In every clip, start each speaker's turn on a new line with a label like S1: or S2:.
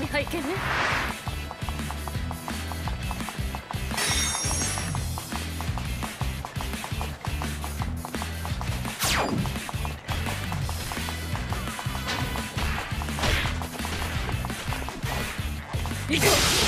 S1: み拝見ね行こう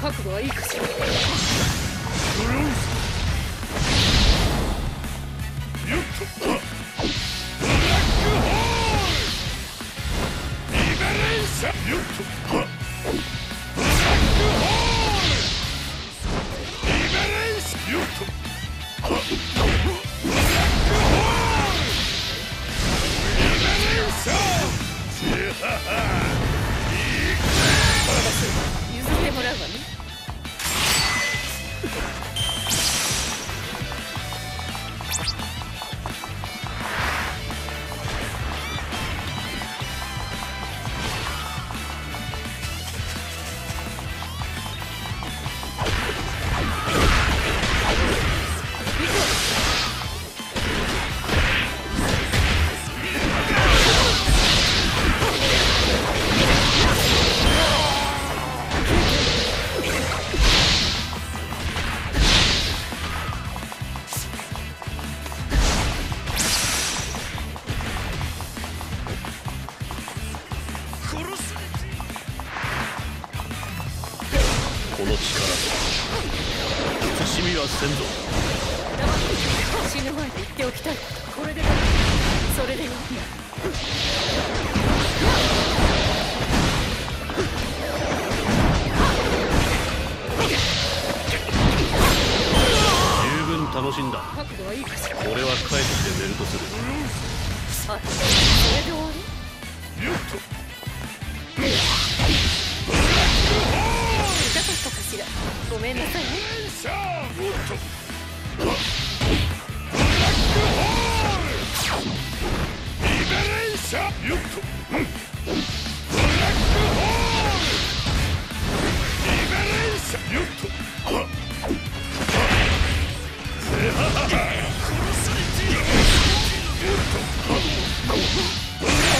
S1: 覚悟はいいかしら。
S2: この力。慎みはせんぞ
S1: 死ぬ前に言っておきたい。これでそれでいい
S2: 十分楽しんだ。俺は帰って寝るとする。
S1: あそれで終わり？めなさい。ねこ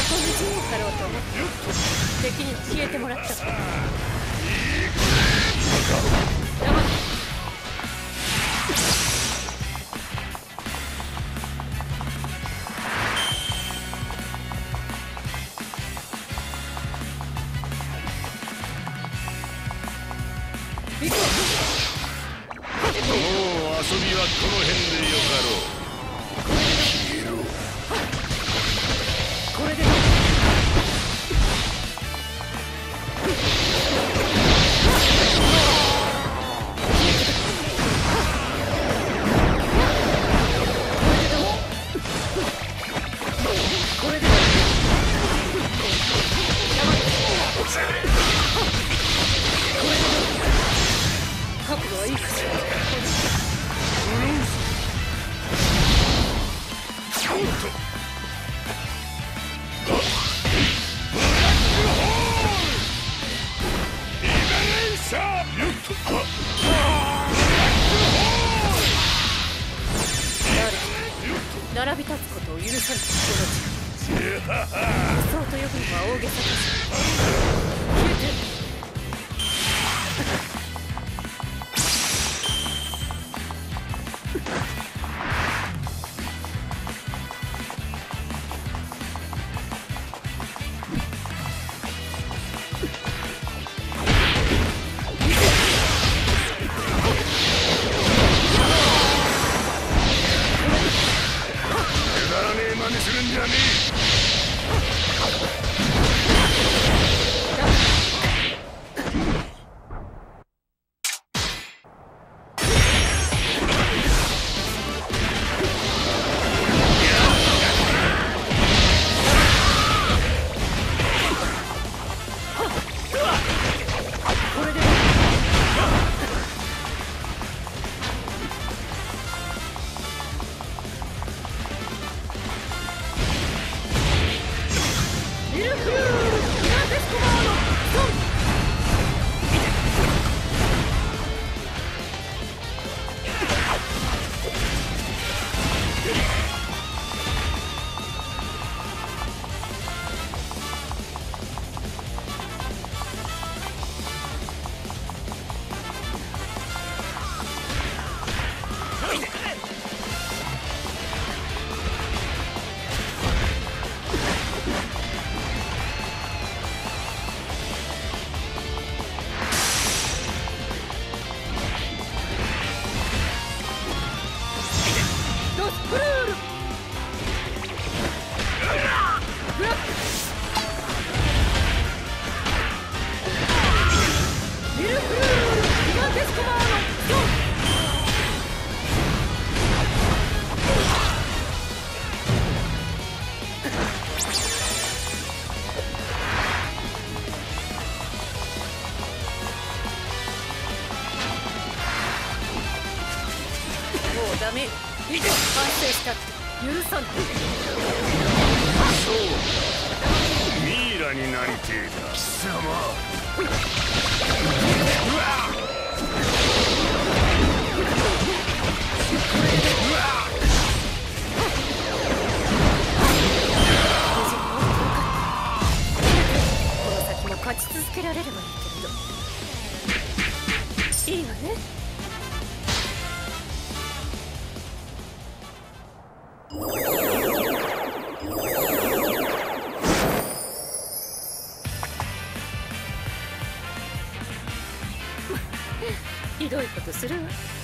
S1: こに陣を張ろうと敵に消えてもらった
S2: びはこの辺でよかろう。
S1: つことを許さぬこの地理想と呼ぶのは大げさかし消えにするんじゃねえ。したって。許さない
S2: そう。ミイラになりてえだ貴様。
S1: うわっ。ひどいことするわ。